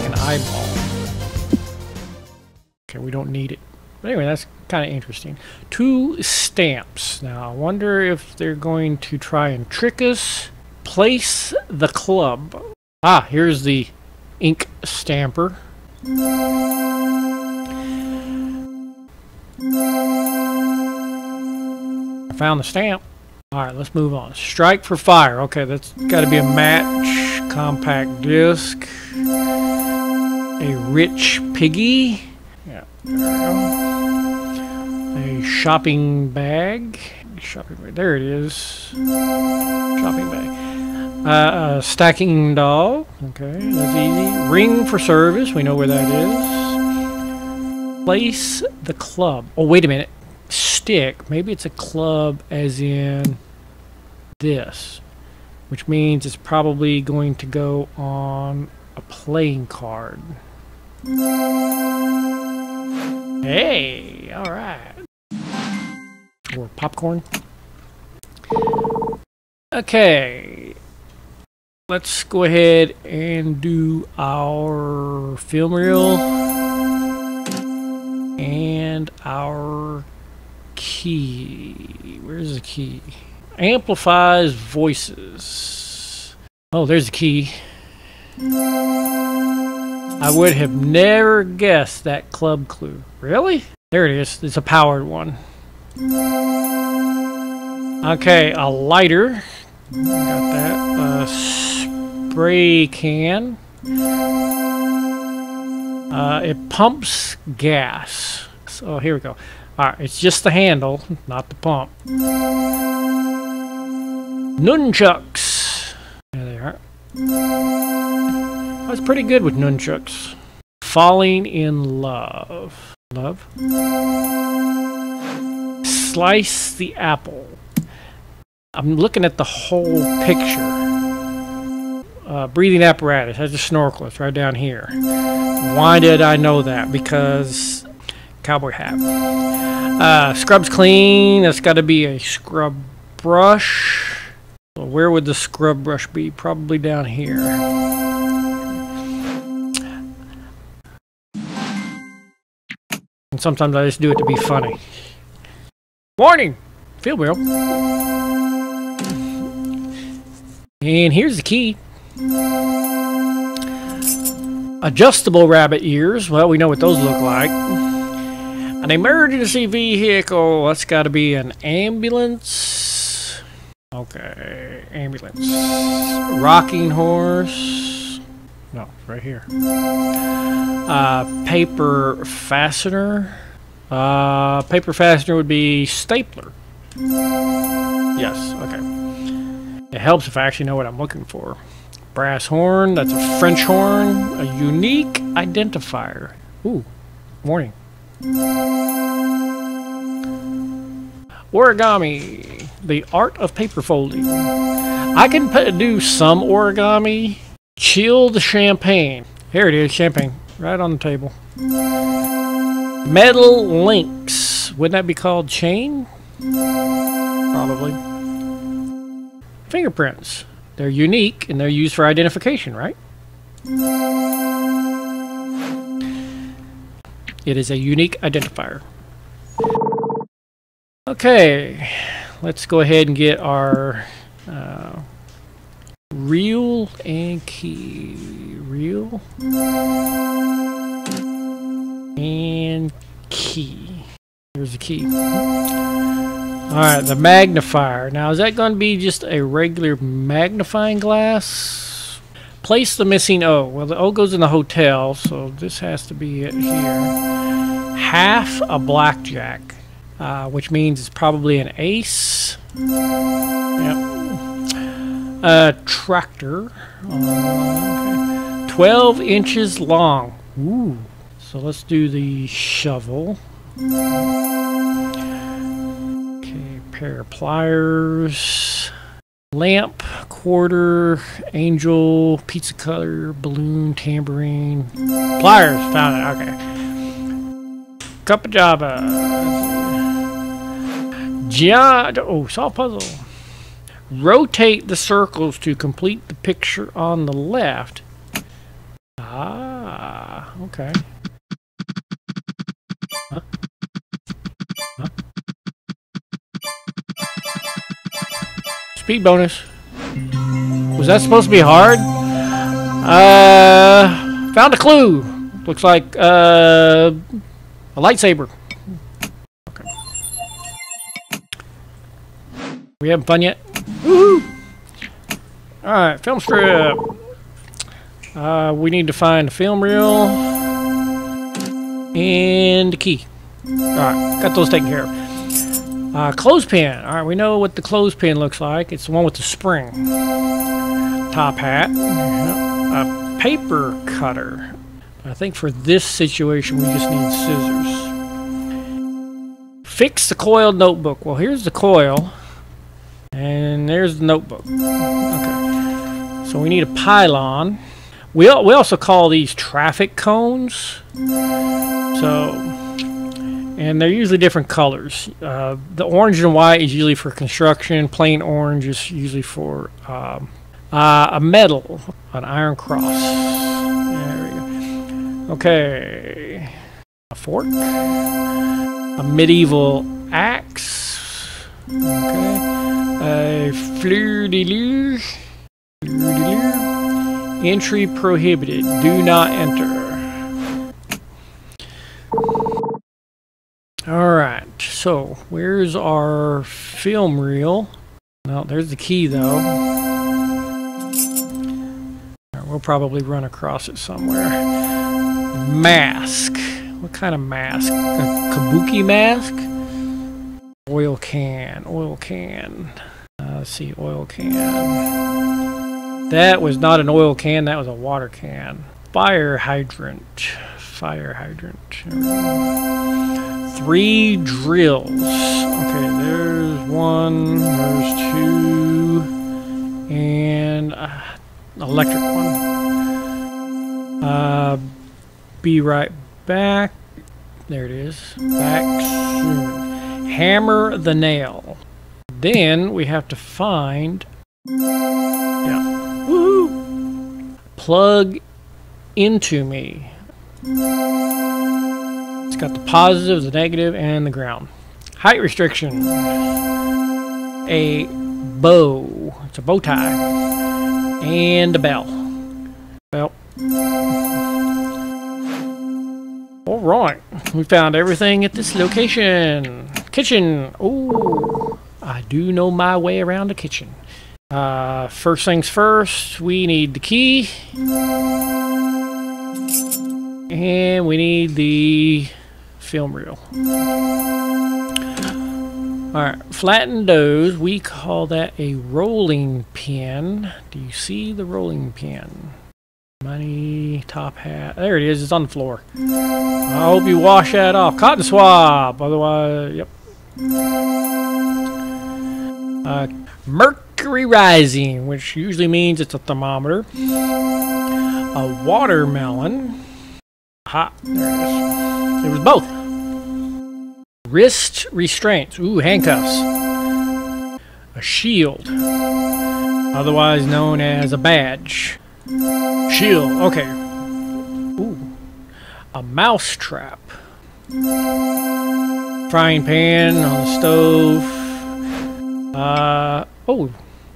like an eyeball. Okay, we don't need it. But anyway, that's kind of interesting. Two stamps. Now, I wonder if they're going to try and trick us. Place the club. Ah, here's the ink stamper. I found the stamp. All right, let's move on. Strike for fire. Okay, that's got to be a match. Compact disc. A rich piggy. Yeah, there we go. A shopping bag. Shopping bag. There it is. Shopping bag. Uh, a stacking doll. Okay, that's easy. Ring for service. We know where that is. Place the club. Oh, wait a minute. Stick. Maybe it's a club as in this. Which means it's probably going to go on a playing card. Hey, all right. Or popcorn. Okay. Let's go ahead and do our film reel and our key. Where's the key? Amplifies voices. Oh, there's the key. I would have never guessed that club clue. Really? There it is. It's a powered one. Okay, a lighter. Got that. A spray can. Uh, it pumps gas. So here we go. Alright, it's just the handle, not the pump. Nunchucks. There they are. I was pretty good with nunchucks. Falling in love. Love. Slice the apple. I'm looking at the whole picture. Uh, breathing apparatus has a snorkel. It's right down here. Why did I know that? Because cowboy hat. Uh, scrubs clean. That's got to be a scrub brush. Where would the scrub brush be? Probably down here. And sometimes I just do it to be funny. Warning! Field wheel. And here's the key. Adjustable rabbit ears. Well, we know what those look like. An emergency vehicle. That's got to be an ambulance. Okay, ambulance. Rocking horse. No, right here. Uh, paper fastener. Uh, paper fastener would be stapler. Yes, okay. It helps if I actually know what I'm looking for. Brass horn, that's a French horn. A unique identifier. Ooh, warning. Origami, the art of paper folding. I can put, do some origami. Chilled champagne. Here it is, champagne, right on the table. Metal links. Wouldn't that be called chain? Probably. Fingerprints. They're unique and they're used for identification, right? It is a unique identifier. Okay, let's go ahead and get our uh, reel and key. Real. and key. Here's the key. Alright, the magnifier. Now, is that going to be just a regular magnifying glass? Place the missing O. Well, the O goes in the hotel, so this has to be it here. Half a blackjack, uh, which means it's probably an ace. Yep. A tractor. Uh, okay. 12 inches long. Ooh. So let's do the shovel. Okay, pair of pliers. Lamp, quarter, angel, pizza cutter, balloon, tambourine. Pliers, found it, okay. Cup of Java. Gia oh, solve puzzle. Rotate the circles to complete the picture on the left. Ah. Okay. Speed bonus. Was that supposed to be hard? Uh, found a clue. Looks like uh, a lightsaber. Okay. We having fun yet? Woohoo! All right, film strip. Uh, we need to find a film reel and a key. All right, got those taken care of. Uh, clothespin. All right, we know what the clothespin looks like. It's the one with the spring. Top hat. A paper cutter. I think for this situation we just need scissors. Fix the coiled notebook. Well, here's the coil. There's the notebook. Okay. So we need a pylon. We, we also call these traffic cones. So, and they're usually different colors. Uh, the orange and white is usually for construction. Plain orange is usually for um, uh, a metal, an iron cross. There we go. Okay. A fork. A medieval axe. Okay. A fleur-de-lire. Fleur-de-lire. Entry prohibited. Do not enter. Alright, so where's our film reel? Well, there's the key though. Right, we'll probably run across it somewhere. Mask. What kind of mask? A kabuki mask? Oil can. Oil can. Let's see, oil can. That was not an oil can, that was a water can. Fire hydrant. Fire hydrant. Three drills. Okay, there's one, there's two, and uh, electric one. Uh, be right back. There it is. Back soon. Hammer the nail. Then we have to find. Yeah. Woohoo! Plug into me. It's got the positive, the negative, and the ground. Height restriction. A bow. It's a bow tie. And a bell. Well. Alright. We found everything at this location. Kitchen. Oh, I do know my way around the kitchen. Uh, first things first, we need the key. And we need the film reel. Alright, flattened those. We call that a rolling pin. Do you see the rolling pin? Money, top hat. There it is. It's on the floor. I hope you wash that off. Cotton swab. Otherwise, yep. Uh, mercury rising, which usually means it's a thermometer. A watermelon. There it is. It was both. Wrist restraints. Ooh, handcuffs. A shield. Otherwise known as a badge. Shield, okay. Ooh. A mouse trap. Frying pan on the stove. Uh, oh,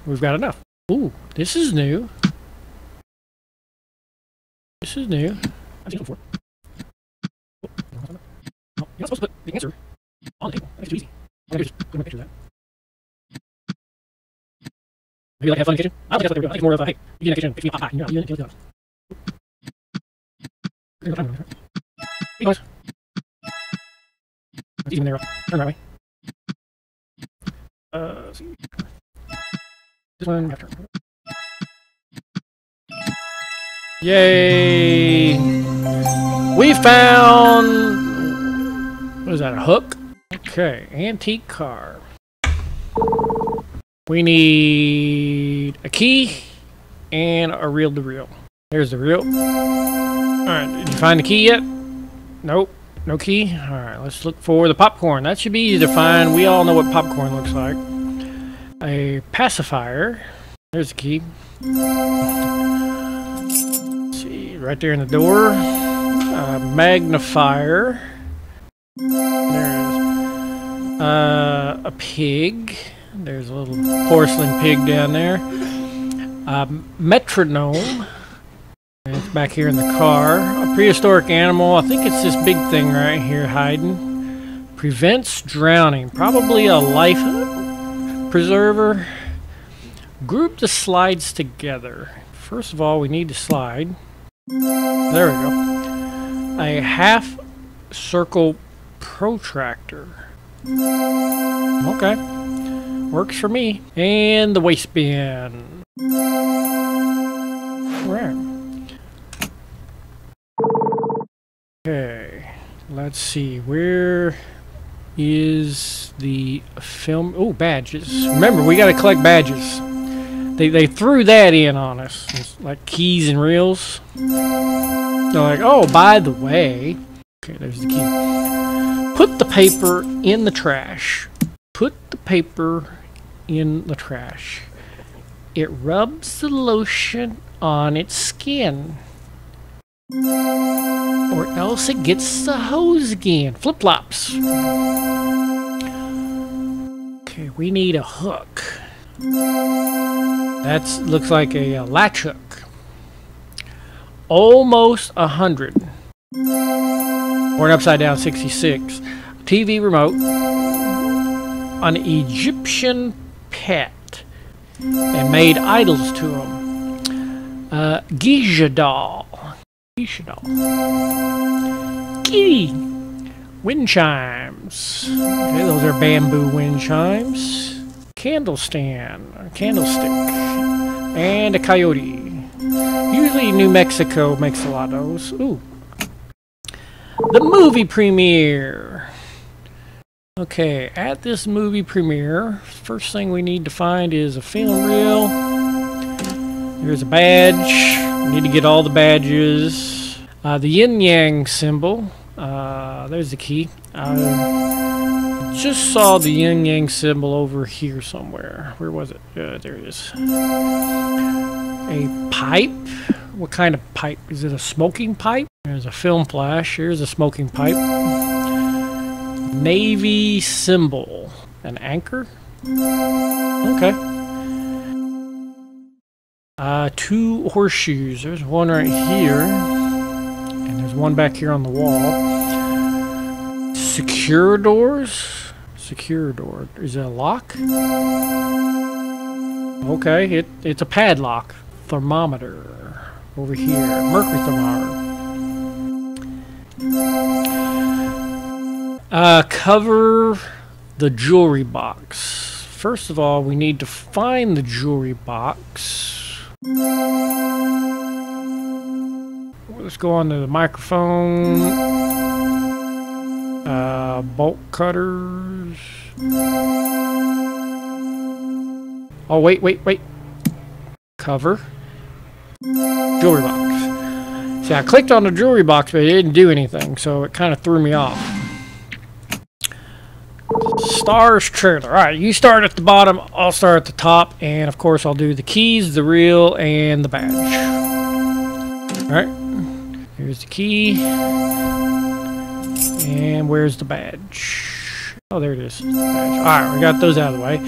We've got enough. Ooh, this is new. This is new. I've seen it before. Oh, you're not supposed to put the answer on the table. That makes it too easy. I just put my picture of that. Maybe like have fun in the kitchen? I don't think that's what they were. I think it's more of a, hey, you get in the kitchen, fix me a hot pie. You're not, you're in the kitchen. Guys. It's easy when they're up. Turn that way. Uh. This one. Yay! We found... What is that, a hook? Okay, antique car. We need a key and a reel-to-reel. -reel. There's the reel. Alright, did you find the key yet? Nope, no key. Alright, let's look for the popcorn. That should be easy to find. We all know what popcorn looks like a pacifier. There's the key. Let's see, right there in the door. uh, magnifier. There it is. Uh, a pig. There's a little porcelain pig down there. Um, metronome. It's back here in the car. Prehistoric animal. I think it's this big thing right here hiding. Prevents drowning. Probably a life preserver. Group the slides together. First of all, we need to slide. There we go. A half circle protractor. Okay. Works for me. And the waistband. Right. Okay. Let's see. Where is the film? Oh, badges. Remember, we got to collect badges. They, they threw that in on us. It's like keys and reels. They're like, oh, by the way. Okay, there's the key. Put the paper in the trash. Put the paper in the trash. It rubs the lotion on its skin. Or else it gets the hose again. Flip flops. Okay, we need a hook. That looks like a, a latch hook. Almost a hundred. Or an upside down 66. TV remote. An Egyptian pet. And made idols to him. Uh, Giza doll. Doll. Kitty. Wind chimes. Okay, those are bamboo wind chimes candle stand, candlestick, and a coyote. Usually New Mexico makes a lot of those. Ooh. The movie premiere. Okay, at this movie premiere, first thing we need to find is a film reel. Here's a badge. We need to get all the badges. Uh, the yin yang symbol. Uh, there's the key. Uh, just saw the yin yang symbol over here somewhere. Where was it? Uh, there it is. A pipe? What kind of pipe? Is it a smoking pipe? There's a film flash. Here's a smoking pipe. Navy symbol. An anchor? Okay. Uh, two horseshoes. There's one right here. And there's one back here on the wall. Secure doors? Secure door. Is it a lock? Okay, it, it's a padlock. Thermometer. Over here. Mercury thermometer. Uh, cover the jewelry box. First of all, we need to find the jewelry box. Let's go on to the microphone. Uh, bolt cutters. Oh, wait, wait, wait. Cover. Jewelry box. See, I clicked on the jewelry box, but it didn't do anything, so it kind of threw me off. Stars trailer. Alright, you start at the bottom, I'll start at the top, and of course I'll do the keys, the reel, and the badge. Alright, here's the key. And where's the badge? Oh, there it is. Alright, we got those out of the way.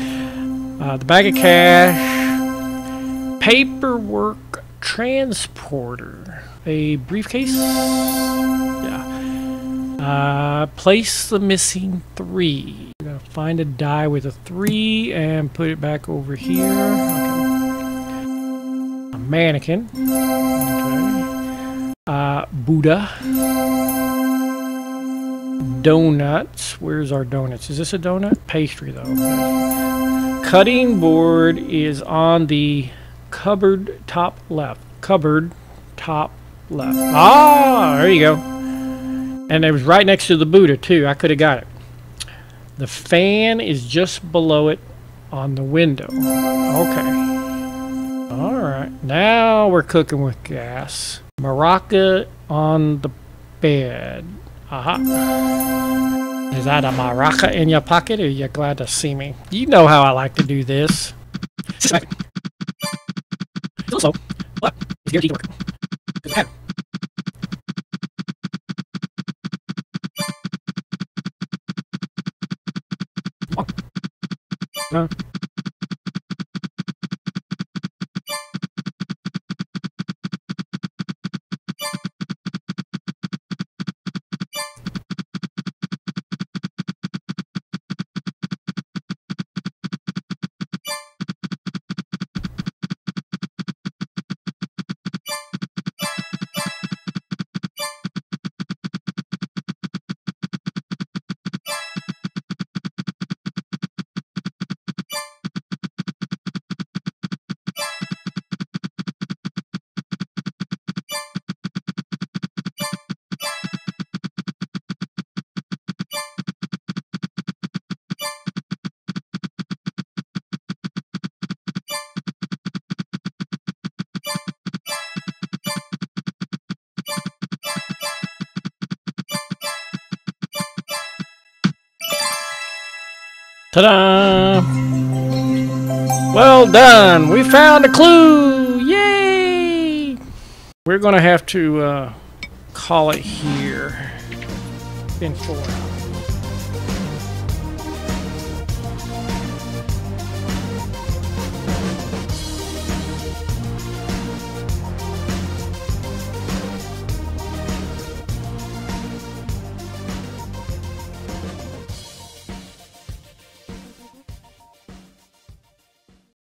Uh, the bag of cash. Paperwork transporter. A briefcase? Yeah. Uh, place the missing three. We're to find a die with a three and put it back over here. Okay. A mannequin. Okay. Uh, Buddha donuts. Where's our donuts? Is this a donut? Pastry, though. Cutting board is on the cupboard top left. Cupboard top left. Ah, there you go. And it was right next to the Buddha, too. I could have got it. The fan is just below it on the window. Okay. Alright. Now we're cooking with gas. Maraca on the bed. Aha. Is that a maraca in your pocket, or are you glad to see me? You know how I like to do this. Also, what is your teeth work? Huh? Ta-da! Well done! We found a clue! Yay! We're to have to uh, call it here. Been four.